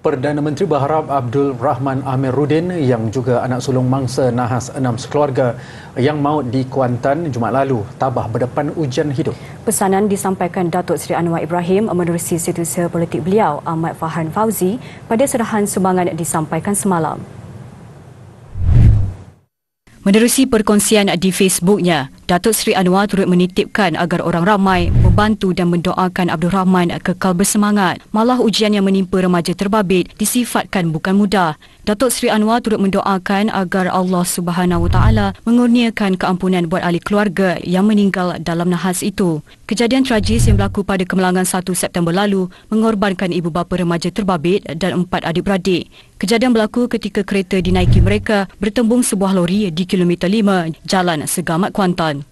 Perdana Menteri berharap Abdul Rahman Amiruddin yang juga anak sulung mangsa nahas enam sekeluarga yang maut di Kuantan Jumaat lalu tabah berdepan ujian hidup. Pesanan disampaikan Datuk Seri Anwar Ibrahim menerusi setiausaha politik beliau Ahmad Fahan Fauzi pada serahan sumbangan disampaikan semalam. Menerusi perkongsian di Facebooknya, Datuk Seri Anwar turut menitipkan agar orang ramai membantu dan mendoakan Abdul Rahman kekal bersemangat. Malah ujian yang menimpa remaja terbabit disifatkan bukan mudah. Datuk Seri Anwar turut mendoakan agar Allah Subhanahu Taala mengurniakan keampunan buat ahli keluarga yang meninggal dalam nahas itu. Kejadian tragis yang berlaku pada kemalangan 1 September lalu mengorbankan ibu bapa remaja terbabit dan empat adik-beradik. Kejadian berlaku ketika kereta dinaiki mereka bertembung sebuah lori di kilometer 5 Jalan Segamat Kuantan.